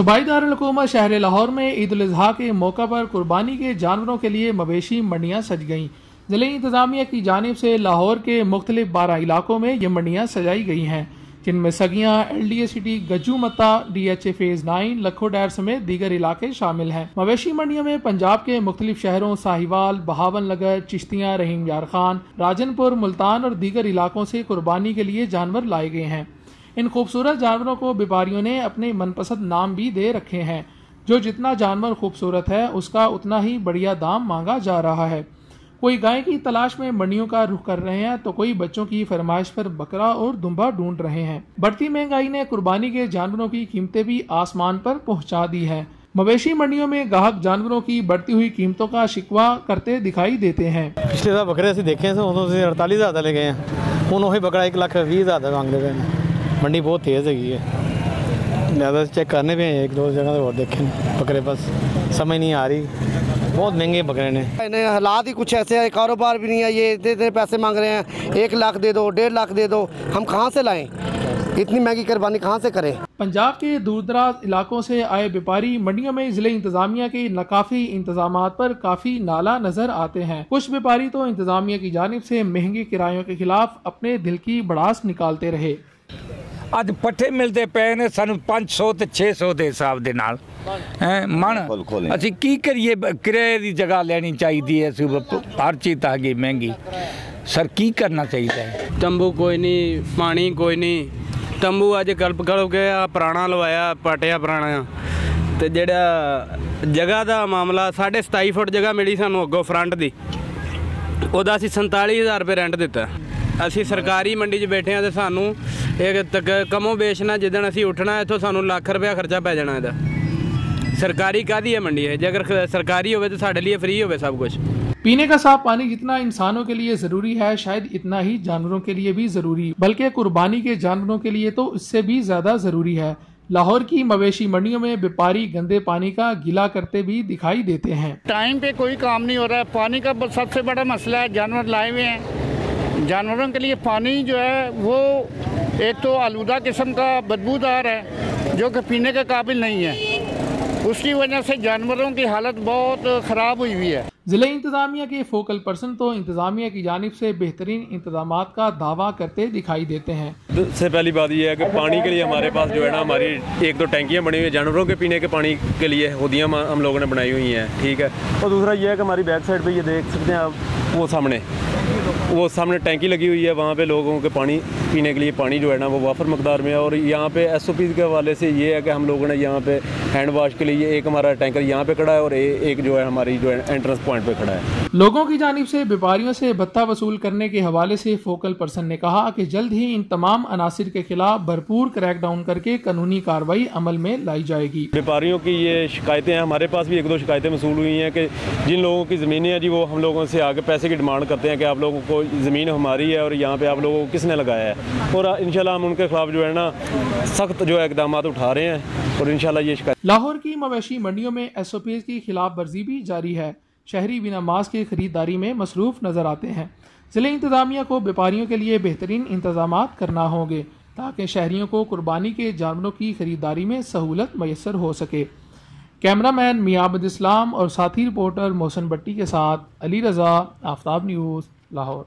सूबाई दारकूमत शहर लाहौर में ईद अजी के मौका पर कुर्बानी के जानवरों के लिए मवेशी मंडियाँ सज गईं। ज़िले इंतजामिया की जानब से लाहौर के मुख्तलिफ़ बारह इलाकों में ये मंडियाँ सजाई गई हैं, जिनमें सगियाँ, L D A city, Gajju Matta, D H A phase nine, Lakho Dair समेत दीगर इलाके शामिल हैं। मवेशी मंडियों में पंजाब के मुख्तलिफ़ शहरों साहिवाल बहावन नगर, चिश्तियाँ, रहीम यार खान, राजनपुर, मुल्तान और दीगर इलाकों से कुर्बानी के लिए जानवर लाए गए हैं। इन खूबसूरत जानवरों को व्यापारियों ने अपने मनपसंद नाम भी दे रखे हैं। जो जितना जानवर खूबसूरत है, उसका उतना ही बढ़िया दाम मांगा जा रहा है। कोई गाय की तलाश में मंडियों का रुख कर रहे हैं तो कोई बच्चों की फरमाइश पर बकरा और दुम्बा ढूंढ रहे हैं। बढ़ती महँगाई ने कुर्बानी के जानवरों की कीमतें भी आसमान पर पहुँचा दी है। मवेशी मंडियों में ग्राहक जानवरों की बढ़ती हुई कीमतों का शिकवा करते दिखाई देते हैं। पिछले साल बकरे से देखे हैं अड़तालीस हज़ार ले गए हैं। उन्होंने बकरा एक लाख बीस हज़ार मांग रहे मंडी बहुत तेज़ है ज़्यादा चेक करने पे एक दो जगह और देखे बकरे बस समझ नहीं आ रही। बहुत महँगे बकरे ने। हालात ही कुछ ऐसे है कारोबार भी नहीं है ये इतने इतने पैसे मांग रहे हैं। एक लाख दे दो डेढ़ लाख दे दो हम कहाँ से लाएँ? इतनी महँगी कुर्बानी कहाँ से करें? पंजाब के दूर दराज इलाकों से आए व्यापारी मंडियों में ज़िले इंतजामिया के नाकाफी इंतज़ाम पर काफ़ी नाला नज़र आते हैं। कुछ व्यापारी तो इंतजामिया की जानब से महँगे किरायों के खिलाफ अपने दिल की बड़ास निकालते रहे। ਅੱਜ ਪੱਠੇ ਮਿਲਦੇ ਪਏ ਨੇ ਸਾਨੂੰ 500 ਤੇ 600 ਦੇ ਹਿਸਾਬ ਦੇ ਨਾਲ। ਹੈ ਮਣ ਅਸੀਂ ਕੀ ਕਰੀਏ? ਕਿਰਾਏ ਦੀ ਜਗ੍ਹਾ ਲੈਣੀ ਚਾਹੀਦੀ ਹੈ ਅਸੀਂ ਹਰ ਚੀਜ਼ ਤਾਂ ਗਈ ਮਹਿੰਗੀ। ਸਰ ਕੀ ਕਰਨਾ ਚਾਹੀਦਾ ਹੈ? ਤੰਬੂ ਕੋਈ ਨਹੀਂ ਪਾਣੀ ਕੋਈ ਨਹੀਂ ਤੰਬੂ ਅੱਜ ਗਲਪ ਗਲ ਗਿਆ ਪੁਰਾਣਾ ਲਵਾਇਆ ਪਟਿਆ ਪੁਰਾਣਾ। ਤੇ ਜਿਹੜਾ ਜਗ੍ਹਾ ਦਾ ਮਾਮਲਾ 27.5 ਫੁੱਟ ਜਗ੍ਹਾ ਮਿਲੀ ਸਾਨੂੰ ਅੱਗੋਂ ਫਰੰਟ ਦੀ। ਉਹਦਾ ਅਸੀਂ 47000 ਰੁਪਏ ਰੈਂਟ ਦਿੱਤਾ। ਅਸੀਂ ਸਰਕਾਰੀ ਮੰਡੀ 'ਚ ਬੈਠੇ ਆ ਤੇ ਸਾਨੂੰ ਇਹ ਤੱਕ ਕਮੋ ਵੇਚਣਾ ਜਿੱਦਣ ਅਸੀਂ ਉੱਠਣਾ ਇੱਥੋਂ ਸਾਨੂੰ ਲੱਖ ਰੁਪਇਆ ਖਰਚਾ ਪੈ ਜਾਣਾ ਇਹਦਾ सरकारी का दी है मंडी है अगर सरकारी हो तो साढ़े लिए फ्री हो सब कुछ पीने का साफ पानी जितना इंसानों के लिए जरूरी है शायद इतना ही जानवरों के लिए भी जरूरी बल्कि कुर्बानी के जानवरों के लिए तो इससे भी ज्यादा जरूरी है लाहौर की मवेशी मंडियों में व्यापारी गंदे पानी का गिला करते भी दिखाई देते हैं टाइम पे कोई काम नहीं हो रहा है पानी का सबसे बड़ा मसला है जानवर लाए हुए हैं जानवरों के लिए पानी जो है वो एक तो आलूदा किस्म का बदबूदार है जो कि पीने के काबिल नहीं है। उसकी वजह से जानवरों की हालत बहुत ख़राब हुई हुई है। ज़िले इंतजामिया के फोकल पर्सन तो इंतजामिया की जानब से बेहतरीन इंतज़ाम का दावा करते दिखाई देते हैं। सबसे पहली बात यह है कि पानी के लिए हमारे पास जो है ना हमारी एक दो टैंकियाँ बनी हुई है। जानवरों के पीने के पानी के लिए होदियाँ हम लोगों ने बनाई हुई हैं ठीक है। और दूसरा यह है कि हमारी बैक साइड पे ये देख सकते हैं आप वो सामने वो सामने टैंकी लगी हुई है वहाँ पे लोगों के पानी पीने के लिए पानी जो है ना वो वाफर मकदार में है और यहाँ पे एस के हवाले से ये है कि हम लोगों ने यहाँ पे हैंड वाश के लिए एक हमारा टैंकर यहाँ पे खड़ा है और एक जो है हमारी जो है एंट्रेंस पॉइंट पे खड़ा है। लोगों की जानब से व्यापारियों से भत्ता वसूल करने के हवाले से फोकल पर्सन ने कहा कि जल्द ही इन तमाम अनासर के खिलाफ भरपूर क्रैकडाउन करके कानूनी कार्रवाई अमल में लाई जाएगी। व्यापारियों की ये शिकायतें हैं हमारे पास भी एक दो शिकायतें वसूल हुई हैं कि जिन लोगों की ज़मीनें हैं जी वो हम लोगों से आगे पैसे की डिमांड करते हैं कि आप लोगों को ज़मीन हमारी है और यहाँ पे आप लोगों को किसने लगाया है। और इन हम उनके खिलाफ जो है ना, सख्त जो है इकदाम उठा रहे हैं और इनशाला ये शिकायत लाहौर की मवेशी मंडियों में एस ओ पी एस की खिलाफ वर्जी भी जारी है। शहरी बिना मास्क की खरीदारी में मसरूफ़ नज़र आते हैं। ज़िले इंतज़ामिया को व्यापारियों के लिए बेहतरीन इंतज़ाम करना होंगे, ताकि शहरीों को कुर्बानी के जानवरों की खरीदारी में सहूलत मैसर हो सके। कैमरा मैन मियाबद इस्लाम और साथी रिपोर्टर मोहसन भट्टी के साथ अली रज़ा, आफ्ताब न्यूज़, लाहौर।